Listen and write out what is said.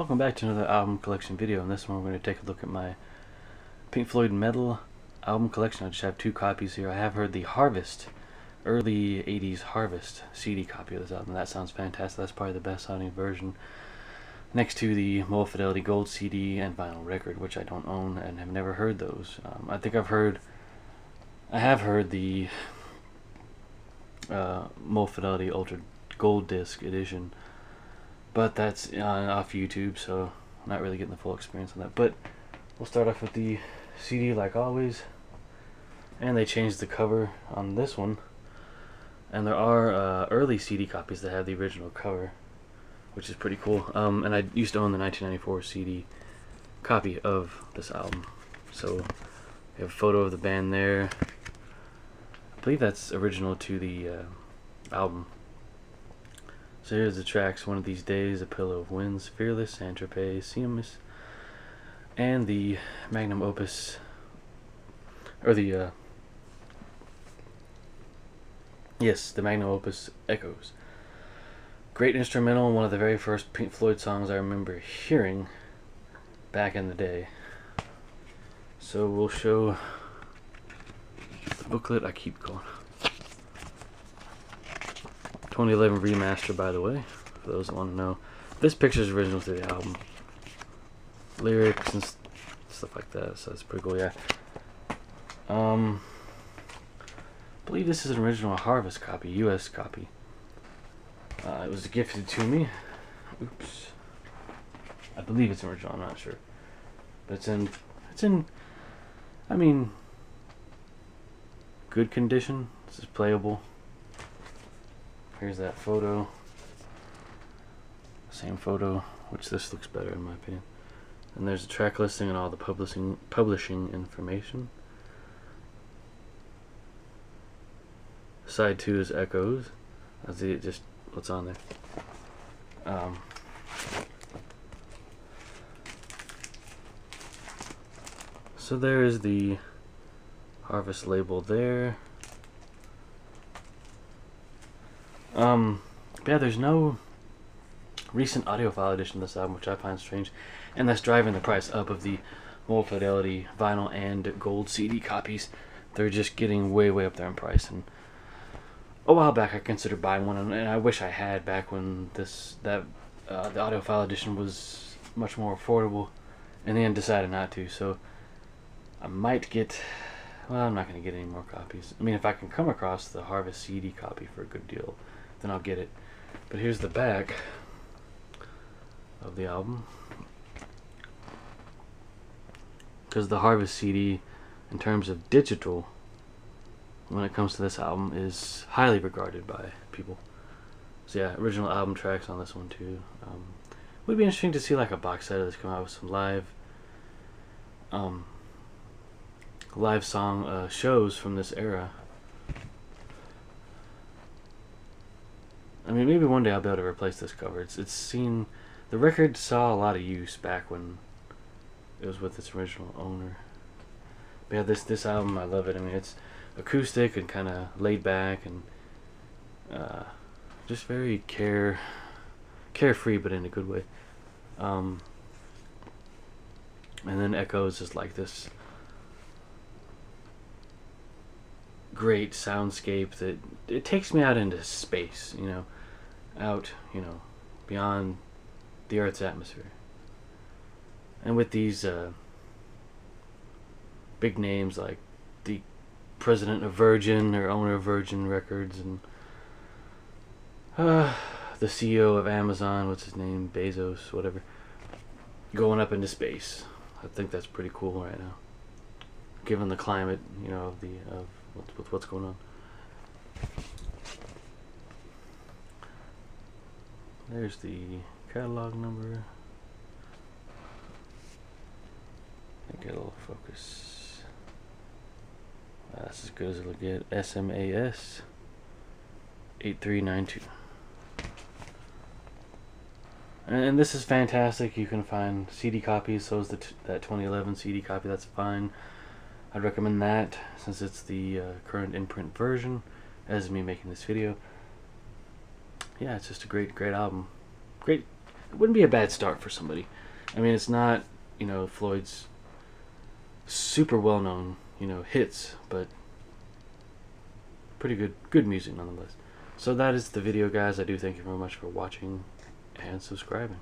Welcome back to another album collection video. In this one, we're going to take a look at my Pink Floyd Meddle album collection. I just have two copies here. I have heard the Harvest, early 80s Harvest CD copy of this album. That sounds fantastic. That's probably the best sounding version. Next to the Mobile Fidelity Gold CD and vinyl record, which I don't own and have never heard those. Um, I think I've heard, I have heard the uh, Mobile Fidelity Ultra Gold Disc edition but that's uh, off YouTube, so I'm not really getting the full experience on that. But we'll start off with the CD like always, and they changed the cover on this one, and there are uh, early CD copies that have the original cover, which is pretty cool. Um, and I used to own the 1994 CD copy of this album, so we have a photo of the band there. I believe that's original to the uh, album. So here's the tracks. One of these days, a pillow of winds, fearless, Saint Tropez, Seamus, and the magnum opus, or the uh, yes, the magnum opus Echoes. Great instrumental, one of the very first Pink Floyd songs I remember hearing back in the day. So we'll show the booklet. I keep going. 2011 remaster, by the way, for those that want to know. This picture is original to the album. Lyrics and stuff like that, so it's pretty cool, yeah. Um, I believe this is an original Harvest copy, U.S. copy. Uh, it was gifted to me. Oops. I believe it's original, I'm not sure. But it's in, it's in, I mean, good condition. This is playable. Here's that photo. Same photo, which this looks better in my opinion. And there's a track listing and all the publishing publishing information. Side two is echoes. That's it, just what's on there. Um, so there is the harvest label there. Um, yeah, there's no recent audiophile edition of this album, which I find strange, and that's driving the price up of the Mobile Fidelity vinyl and gold CD copies. They're just getting way, way up there in price. And a while back, I considered buying one, and I wish I had back when this that uh, the audiophile edition was much more affordable. In the end, decided not to. So I might get. Well, I'm not going to get any more copies. I mean, if I can come across the Harvest CD copy for a good deal, then I'll get it. But here's the back of the album. Because the Harvest CD, in terms of digital, when it comes to this album, is highly regarded by people. So yeah, original album tracks on this one too. Um, would be interesting to see like a box set of this come out with some live, um, live song uh, shows from this era. I mean, maybe one day I'll be able to replace this cover. It's it's seen, the record saw a lot of use back when it was with its original owner. But yeah, this this album I love it. I mean, it's acoustic and kind of laid back and uh, just very care carefree, but in a good way. Um, and then Echoes is like this great soundscape that it takes me out into space, you know out, you know, beyond the Earth's atmosphere. And with these uh, big names like the president of Virgin or owner of Virgin Records and uh, the CEO of Amazon, what's his name, Bezos, whatever, going up into space. I think that's pretty cool right now, given the climate, you know, of the of what's, what's going on. There's the catalog number. I think it'll focus. Uh, that's as good as it'll get. SMAS 8392. And this is fantastic. You can find CD copies. So is the that 2011 CD copy. That's fine. I'd recommend that since it's the uh, current in-print version as me making this video yeah, it's just a great, great album. Great, it wouldn't be a bad start for somebody. I mean, it's not you know Floyd's super well known you know hits, but pretty good good music nonetheless. So that is the video, guys. I do thank you very much for watching and subscribing.